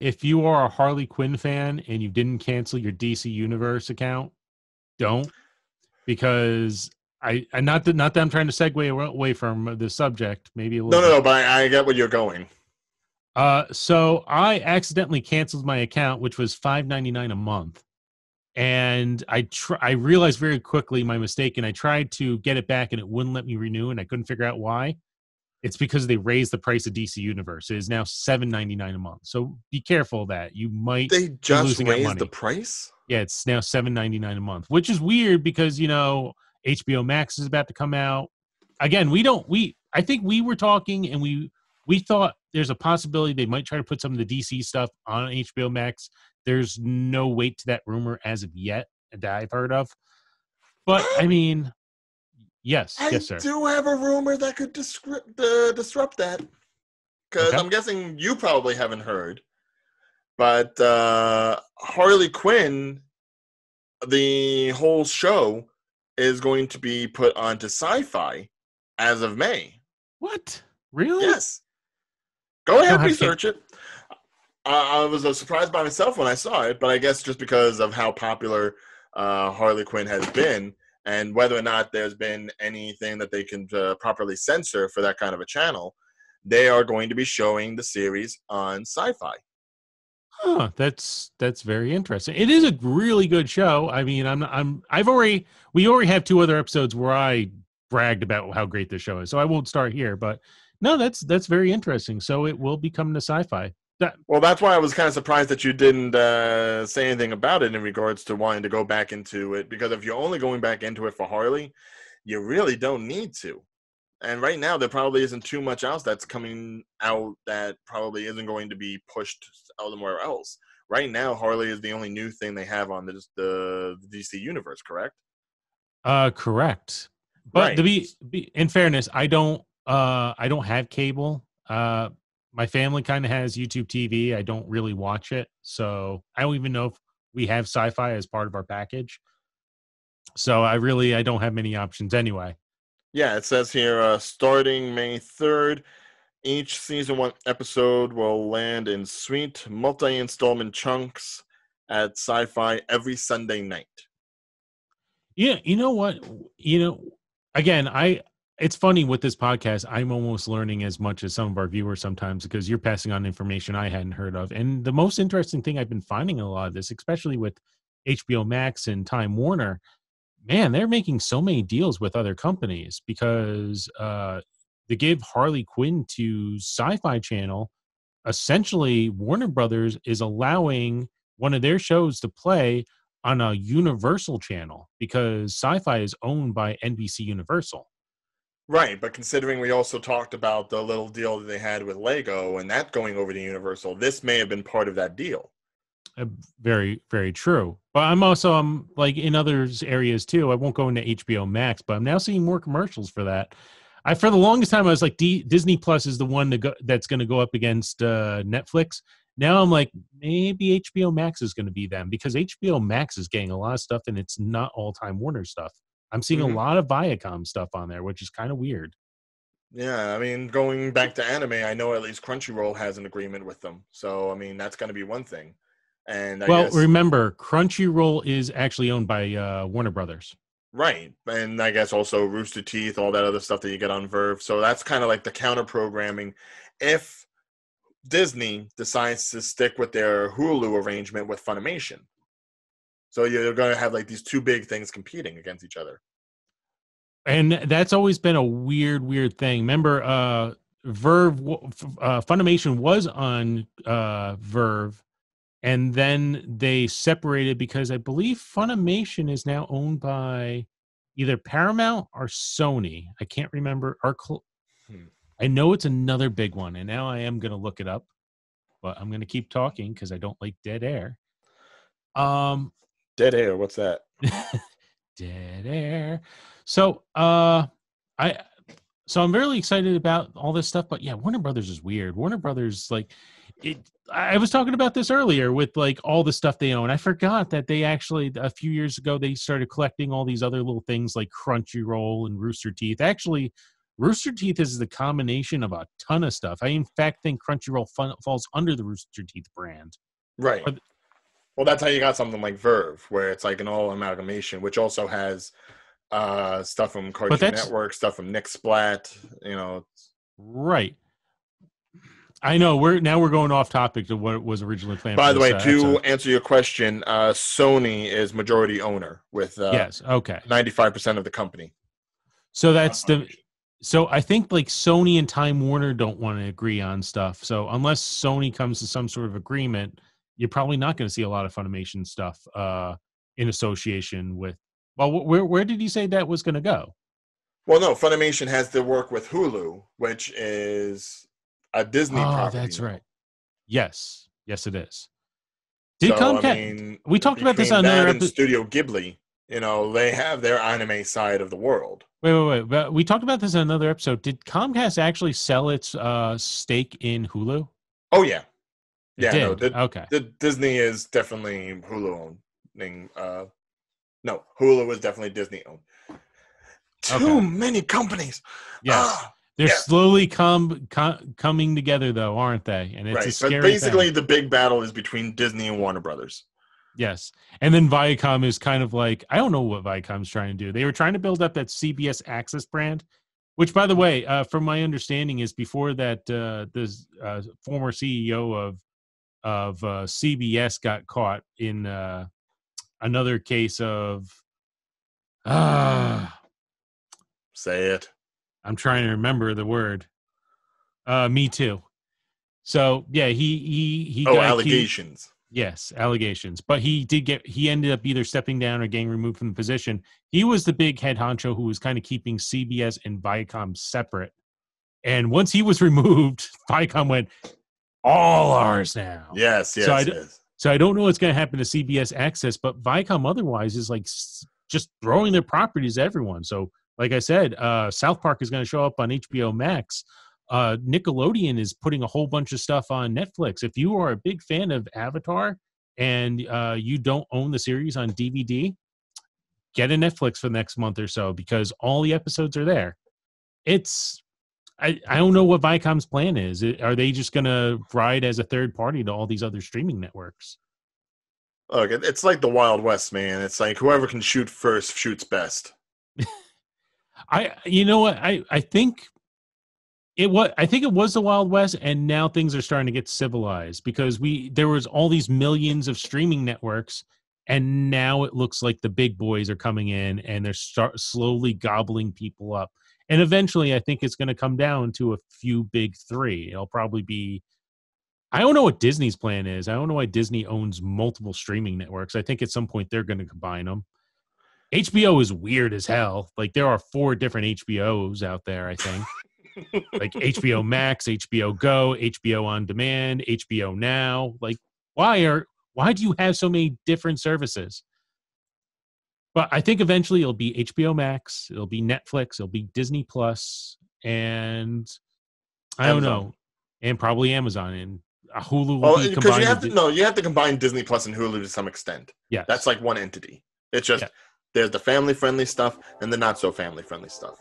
if you are a Harley Quinn fan and you didn't cancel your DC Universe account, don't because I, I not that not that I'm trying to segue away from the subject. Maybe a little. No, no, no. But I, I get where you're going. Uh, so I accidentally canceled my account, which was five ninety nine a month, and I tr- I realized very quickly my mistake, and I tried to get it back, and it wouldn't let me renew, and I couldn't figure out why. It's because they raised the price of DC Universe. It is now seven ninety nine a month. So be careful of that. You might They just raised the price. yeah, it's now seven ninety nine a month, which is weird because you know HBO Max is about to come out. Again, we don't we I think we were talking and we we thought there's a possibility they might try to put some of the DC stuff on HBO Max. There's no weight to that rumor as of yet that I've heard of. But I mean, yes, I yes, sir. do have a rumor that could disrupt uh, disrupt that. Because Okay. I'm guessing you probably haven't heard, but uh, Harley Quinn, the whole show is going to be put onto Syfy as of May. What? Really? Yes. Go ahead, research it. I, I was uh, surprised by myself when I saw it, but I guess just because of how popular uh, Harley Quinn has been, and whether or not there's been anything that they can uh, properly censor for that kind of a channel, they are going to be showing the series on Syfy. Huh, that's that's very interesting. It is a really good show. I mean, I'm I'm I've already we already have two other episodes where I bragged about how great this show is. So I won't start here, but no, that's that's very interesting. So it will be coming to Syfy. That Well, that's why I was kind of surprised that you didn't uh, say anything about it in regards to wanting to go back into it. Because if you're only going back into it for Harley, you really don't need to. And right now, there probably isn't too much else that's coming out that probably isn't going to be pushed elsewhere else. Right now, Harley is the only new thing they have on the, the DC universe, correct? uh correct. But Right. to be, be in fairness, I don't uh I don't have cable. Uh my family kind of has YouTube TV. I don't really watch it. So I don't even know if we have Syfy as part of our package. So I really I don't have many options anyway. Yeah, it says here uh, starting May 3rd, each season one episode will land in sweet multi installment chunks at Syfy every Sunday night. Yeah, you know what? You know, again, I it's funny with this podcast, I'm almost learning as much as some of our viewers sometimes because you're passing on information I hadn't heard of. And the most interesting thing I've been finding in a lot of this, especially with HBO Max and Time Warner, man, they're making so many deals with other companies because uh to give Harley Quinn to Syfy Channel, essentially Warner Brothers is allowing one of their shows to play on a Universal channel because Syfy is owned by NBC Universal. Right, but considering we also talked about the little deal that they had with Lego and that going over to Universal, this may have been part of that deal. Uh, very, very true. But I'm also I'm like in others areas too. I won't go into HBO Max, but I'm now seeing more commercials for that. I for the longest time I was like D- Disney Plus is the one to go, that's going to go up against uh, Netflix. Now I'm like maybe HBO Max is going to be them because HBO Max is getting a lot of stuff and it's not all Time Warner stuff. I'm seeing Mhm. a lot of Viacom stuff on there, which is kind of weird. Yeah, I mean, going back to anime, I know at least Crunchyroll has an agreement with them. So, I mean, that's going to be one thing. And I well, guess, remember, Crunchyroll is actually owned by uh, Warner Brothers. right. And I guess also Rooster Teeth, all that other stuff that you get on VRV. So that's kind of like the counter programming. If Disney decides to stick with their Hulu arrangement with Funimation. So you're going to have like these two big things competing against each other. And that's always been a weird, weird thing. Remember, uh, VRV, uh, Funimation was on uh, VRV, and then they separated because I believe Funimation is now owned by either Paramount or Sony. I can't remember. Or cl- Hmm. I know it's another big one, and now I am going to look it up, but I'm going to keep talking because I don't like dead air. Um, Dead air, what's that? dead air. So, uh, I, so I'm really excited about all this stuff, but yeah, Warner Brothers is weird. Warner Brothers, like, it. I was talking about this earlier with like all the stuff they own. I forgot that they actually a few years ago they started collecting all these other little things like Crunchyroll and Rooster Teeth. Actually, Rooster Teeth is the combination of a ton of stuff. I in fact think Crunchyroll fun, falls under the Rooster Teeth brand. Right. But- Well, that's how you got something like VRV, where it's like an all amalgamation, which also has uh stuff from Cartoon Network, stuff from Nick Splat. You know, Right. I know we're now we're going off topic to what was originally planned. by the way, uh, to episode. answer your question, uh Sony is majority owner with uh, yes, okay. ninety-five percent of the company. So that's the so I think like Sony and Time Warner don't want to agree on stuff. So unless Sony comes to some sort of agreement, you're probably not going to see a lot of Funimation stuff uh, in association with. Well, where where did you say that was going to go? Well, no, Funimation has to work with Hulu, which is a Disney oh, property. that's right. Yes, yes, it is. Did So, Comcast? I mean, we talked about this on that epi- Studio Ghibli. You know, they have their anime side of the world. wait, wait, wait. But we talked about this in another episode. Did Comcast actually sell its uh, stake in Hulu? Oh yeah, yeah. No, the, okay. the Disney is definitely Hulu owning. Uh, no, Hulu is definitely Disney owned. Too Okay. many companies. Yes. Ah, They're yeah. slowly come, com- coming together, though, aren't they? And it's a scary But thing. basically, the big battle is between Disney and Warner Brothers. yes. And then Viacom is kind of like I don't know what Viacom's trying to do. They were trying to build up that CBS Access brand, which, by the way, uh, from my understanding, is before that uh, the uh, former CEO of of uh, CBS got caught in uh, another case of. Ah, Say it. I'm trying to remember the word. Uh, me too. So yeah, he he he. Oh, got accused- allegations. Yes, allegations. But he did get he ended up either stepping down or getting removed from the position. He was the big head honcho who was kind of keeping CBS and Viacom separate. And once he was removed, Viacom went all ours now. Yes, yes, So I yes. So I don't know what's going to happen to CBS Access, but Viacom otherwise is like just throwing their properties at everyone. So, like I said, uh, South Park is going to show up on HBO Max. Uh, Nickelodeon is putting a whole bunch of stuff on Netflix. If you are a big fan of Avatar and uh, you don't own the series on DVD, get a Netflix for the next month or so because all the episodes are there. It's I, I don't know what Viacom's plan is. Are they just going to ride as a third party to all these other streaming networks? Look, it's like the Wild West, man. It's like whoever can shoot first shoots best. I you know what I I think it was I think it was the Wild West and now things are starting to get civilized because we there was all these millions of streaming networks and now it looks like the big boys are coming in and they're start slowly gobbling people up and eventually I think it's going to come down to a few big 3 it'll probably be I don't know what Disney's plan is I don't know why Disney owns multiple streaming networks I think at some point they're going to combine them HBO is weird as hell. Like there are four different HBOs out there, I think. like HBO Max, HBO Go, HBO On Demand, HBO Now. Like why are why do you have so many different services? But I think eventually it'll be HBO Max, it'll be Netflix, it'll be Disney Plus, and I don't Amazon. know, and probably Amazon and uh, Hulu will Well, be because combined. you have to no, you have to combine Disney Plus and Hulu to some extent. Yeah, That's like one entity. It's just Yeah. there's the family friendly stuff and the not so family friendly stuff.